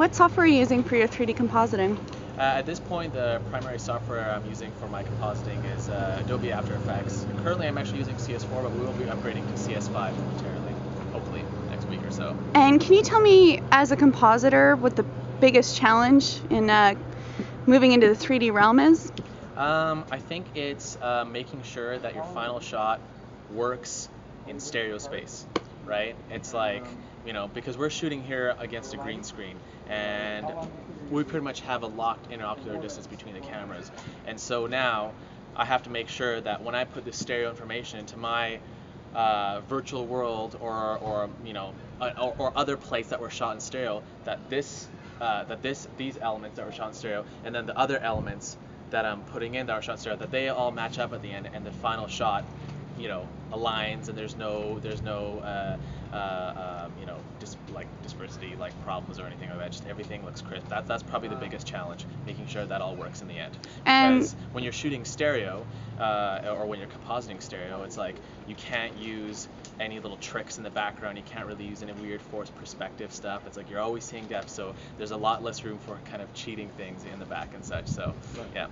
What software are you using for your 3D compositing? Uh, at this point, the primary software I'm using for my compositing is uh, Adobe After Effects. Currently, I'm actually using CS4, but we will be upgrading to CS5 momentarily, hopefully next week or so. And can you tell me, as a compositor, what the biggest challenge in uh, moving into the 3D realm is? Um, I think it's uh, making sure that your final shot works in stereo space, right? It's like, you know, because we're shooting here against a green screen and we pretty much have a locked interocular distance between the cameras. And so now I have to make sure that when I put this stereo information into my uh, virtual world or, or you know, uh, or, or other place that were shot in stereo, that this, uh, that this, these elements that were shot in stereo, and then the other elements that I'm putting in that are shot in stereo, that they all match up at the end, and the final shot, you know, aligns, and there's no, there's no, uh, uh, um, you know, dis- like dispersity, like problems or anything like that. Just everything looks crisp. That, that's probably the biggest challenge, making sure that all works in the end. And- Because when you're shooting stereo, uh, or when you're compositing stereo, it's like you can't use any little tricks in the background. You can't really use any weird forced perspective stuff. It's like you're always seeing depth, so there's a lot less room for kind of cheating things in the back and such. So, yeah.